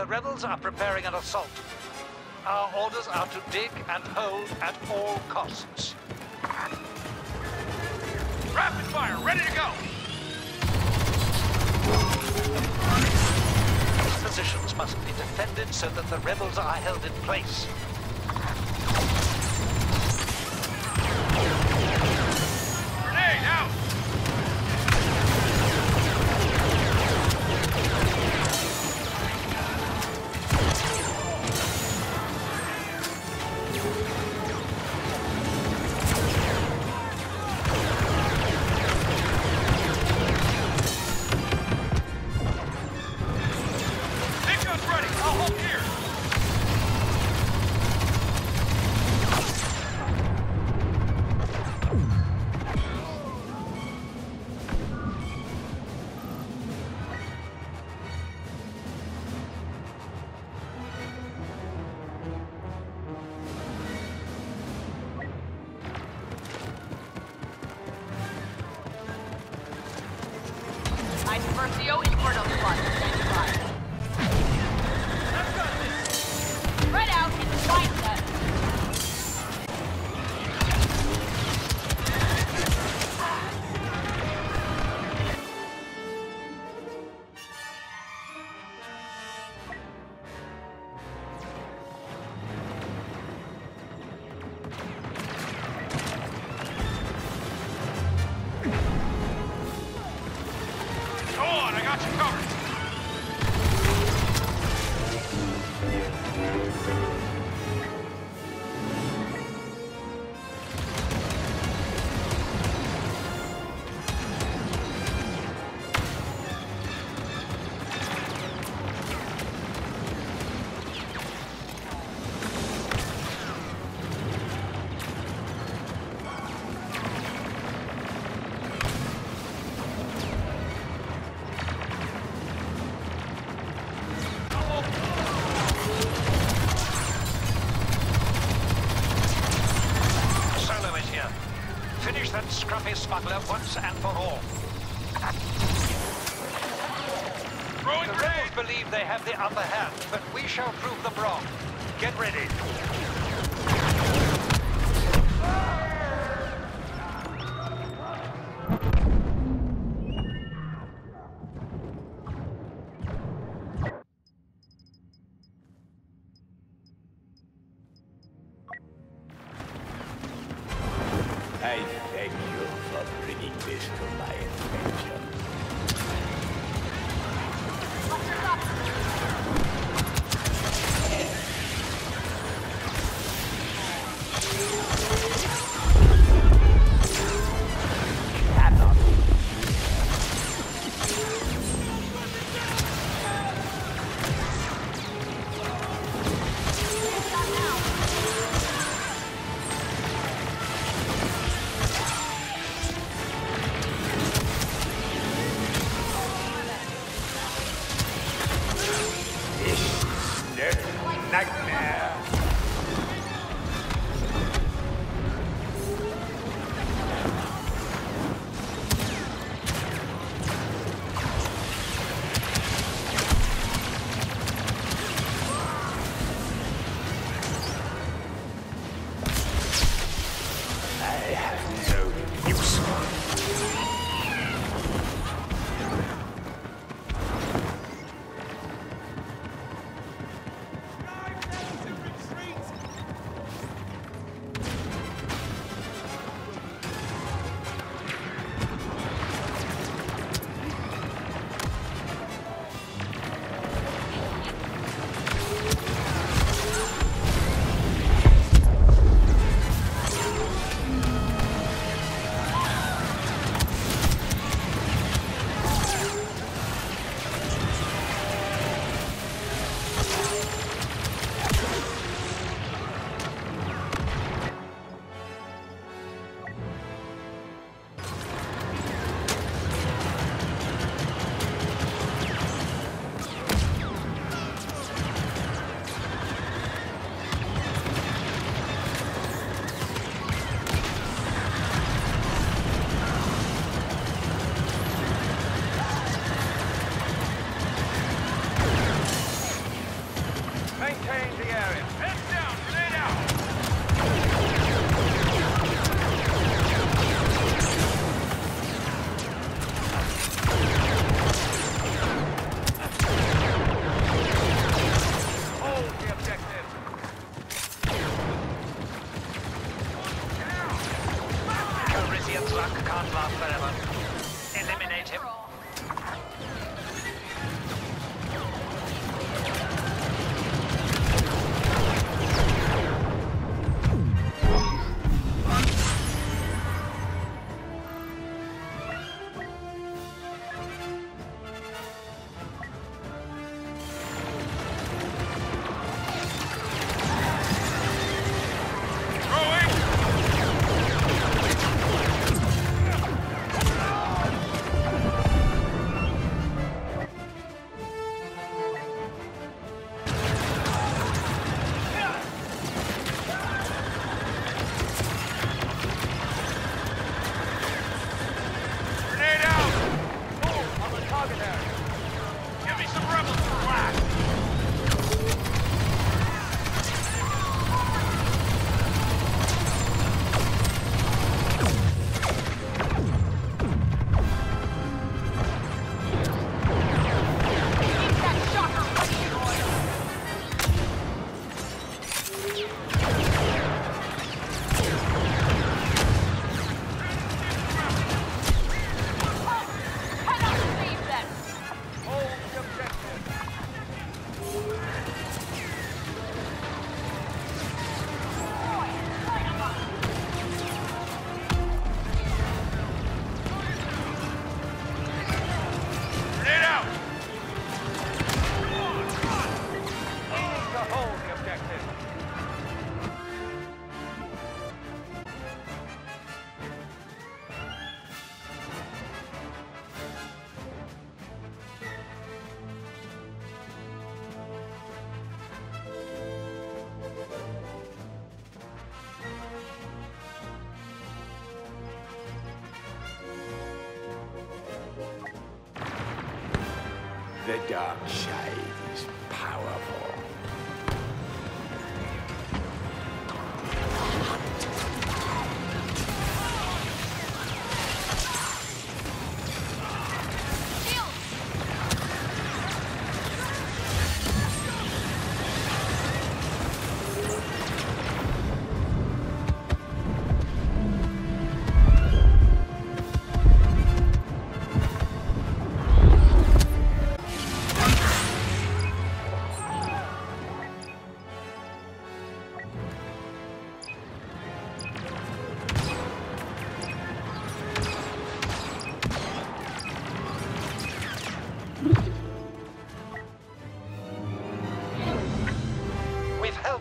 The rebels are preparing an assault. Our orders are to dig and hold at all costs. Rapid fire, ready to go! Positions must be defended so that the rebels are held in place. Smuggler once and for all. Throwing The rebels believe they have the upper hand, but we shall prove them wrong. Get ready. The dark side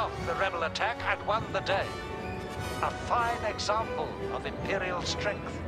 off the rebel attack and won the day. A fine example of Imperial strength.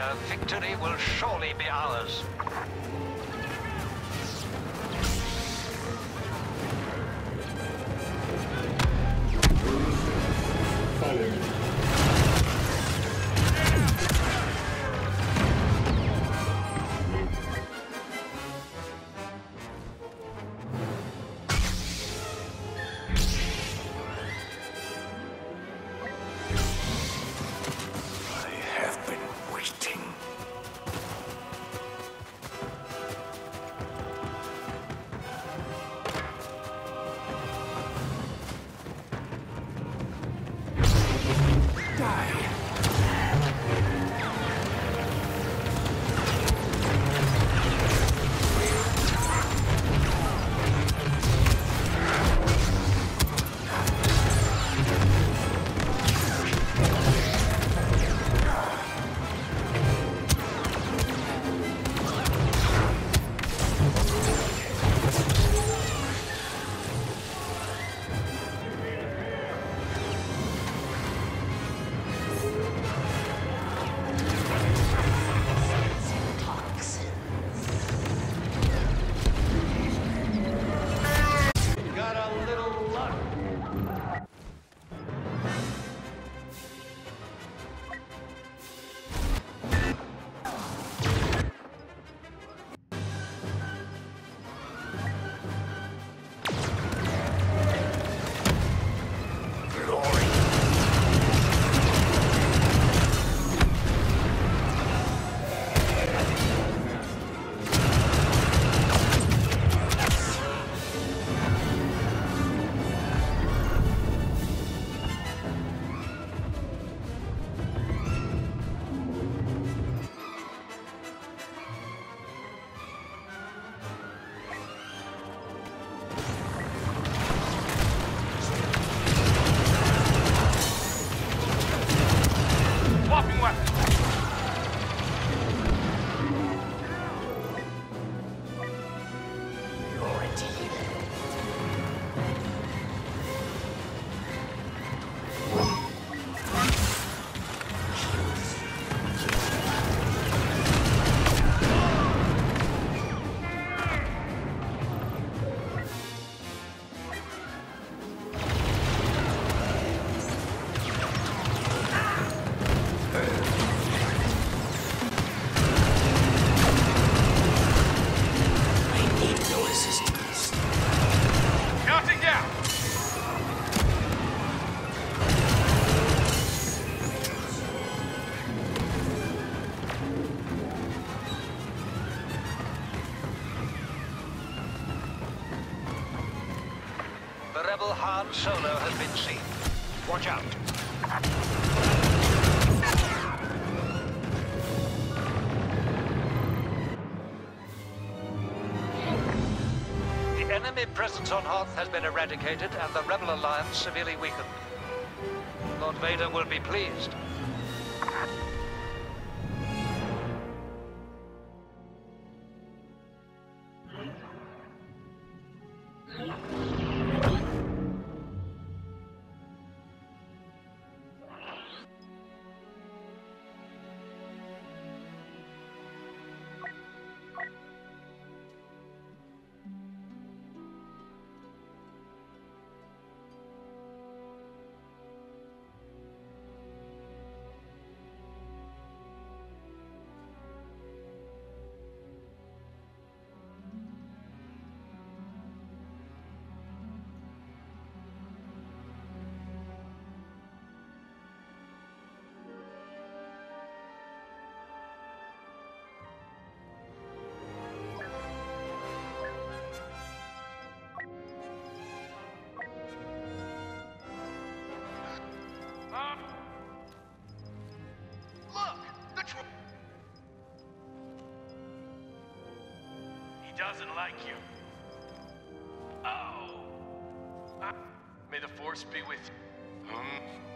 Here, victory will surely be ours. Solo has been seen. Watch out. The enemy presence on Hoth has been eradicated and the rebel alliance severely weakened. Lord Vader will be pleased. Doesn't like you. Oh! Ah, may the force be with you. Hmm?